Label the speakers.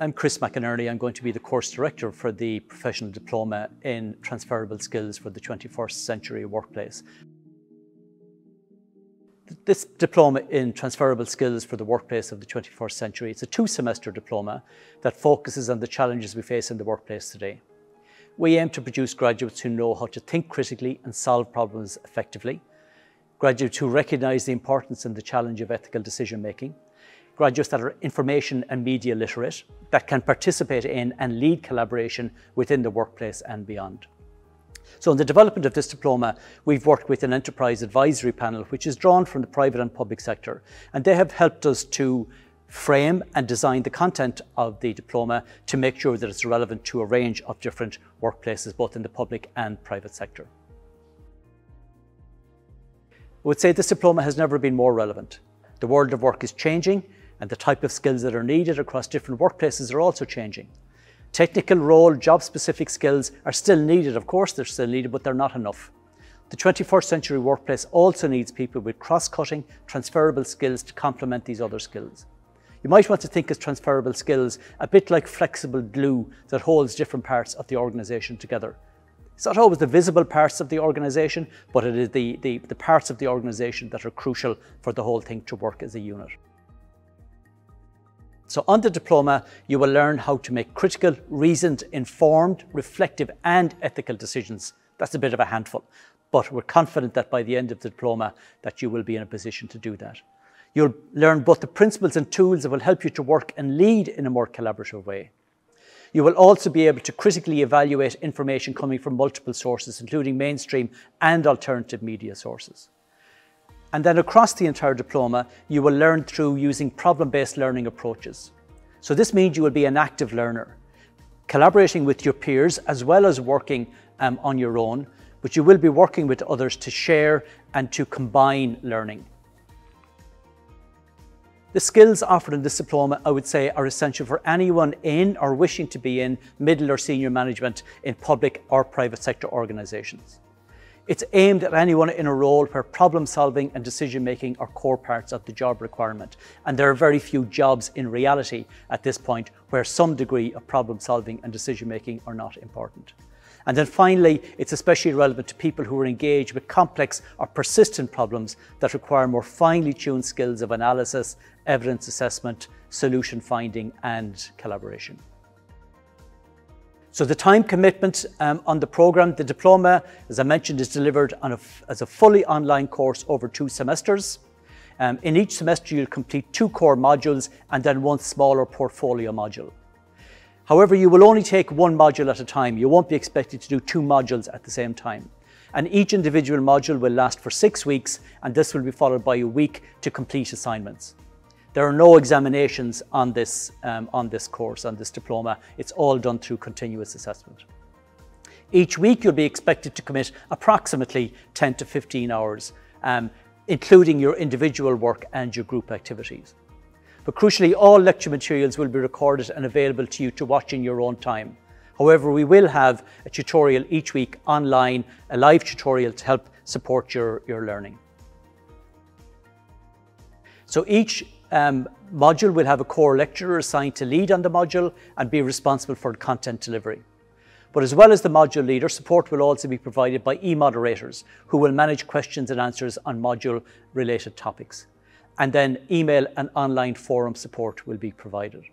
Speaker 1: I'm Chris McInerney. I'm going to be the course director for the Professional Diploma in Transferable Skills for the 21st Century Workplace. This diploma in transferable skills for the workplace of the 21st century, it's a two-semester diploma that focuses on the challenges we face in the workplace today. We aim to produce graduates who know how to think critically and solve problems effectively, graduates who recognise the importance and the challenge of ethical decision making, graduates that are information and media literate, that can participate in and lead collaboration within the workplace and beyond. So in the development of this diploma, we've worked with an enterprise advisory panel, which is drawn from the private and public sector. And they have helped us to frame and design the content of the diploma to make sure that it's relevant to a range of different workplaces, both in the public and private sector. I would say this diploma has never been more relevant. The world of work is changing and the type of skills that are needed across different workplaces are also changing. Technical role, job-specific skills are still needed. Of course, they're still needed, but they're not enough. The 21st century workplace also needs people with cross-cutting, transferable skills to complement these other skills. You might want to think of transferable skills a bit like flexible glue that holds different parts of the organisation together. It's not always the visible parts of the organisation, but it is the, the, the parts of the organisation that are crucial for the whole thing to work as a unit. So on the diploma, you will learn how to make critical, reasoned, informed, reflective and ethical decisions. That's a bit of a handful, but we're confident that by the end of the diploma that you will be in a position to do that. You'll learn both the principles and tools that will help you to work and lead in a more collaborative way. You will also be able to critically evaluate information coming from multiple sources, including mainstream and alternative media sources. And then across the entire diploma, you will learn through using problem-based learning approaches. So this means you will be an active learner, collaborating with your peers as well as working um, on your own, but you will be working with others to share and to combine learning. The skills offered in this diploma, I would say, are essential for anyone in or wishing to be in middle or senior management in public or private sector organisations. It's aimed at anyone in a role where problem solving and decision making are core parts of the job requirement. And there are very few jobs in reality at this point where some degree of problem solving and decision making are not important. And then finally, it's especially relevant to people who are engaged with complex or persistent problems that require more finely tuned skills of analysis, evidence assessment, solution finding and collaboration. So the time commitment um, on the programme, the diploma, as I mentioned, is delivered a, as a fully online course over two semesters. Um, in each semester, you'll complete two core modules and then one smaller portfolio module. However, you will only take one module at a time. You won't be expected to do two modules at the same time. And each individual module will last for six weeks, and this will be followed by a week to complete assignments. There are no examinations on this, um, on this course, on this diploma. It's all done through continuous assessment. Each week you'll be expected to commit approximately 10 to 15 hours, um, including your individual work and your group activities. But crucially, all lecture materials will be recorded and available to you to watch in your own time. However, we will have a tutorial each week online, a live tutorial to help support your, your learning. So each um, module will have a core lecturer assigned to lead on the module and be responsible for content delivery. But as well as the module leader, support will also be provided by e-moderators who will manage questions and answers on module related topics. And then email and online forum support will be provided.